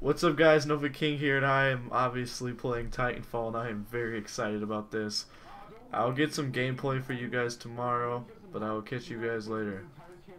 What's up guys, Novahkiin here and I am obviously playing Titanfall and I am very excited about this. I'll get some gameplay for you guys tomorrow, but I will catch you guys later.